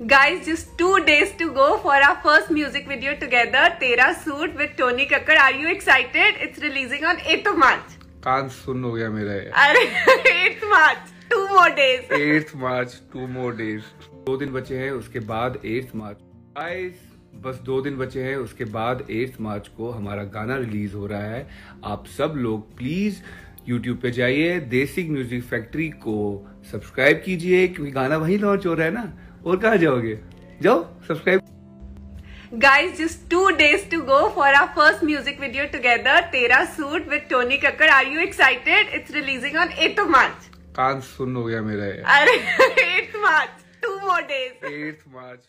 Guys, just two days to go for our first music video together, Tera Suit with Tony Kakkar. Are you excited? It's releasing on 8th of March. कान सुन हो गया मेरा ये अरे 8th March. Two more days. Eighth March two more days दो दिन बचे हैं उसके बाद एट्थ मार्च गाइस बस दो दिन बचे हैं उसके बाद एट्थ मार्च को हमारा गाना रिलीज़ हो रहा है आप सब लोग प्लीज़ यूट्यूब पे जाइए देसी म्यूज़िक फैक्ट्री को सब्सक्राइब कीजिए क्योंकि गाना वहीं लॉन्च हो रहा है ना और कहा जाओगे? जाओ subscribe guys just two days to go for our first music video together तेरा suit with Tony Kakkar are you excited it's releasing on eight of March कान सुन हो गया मेरा अरे eight March two more days eight March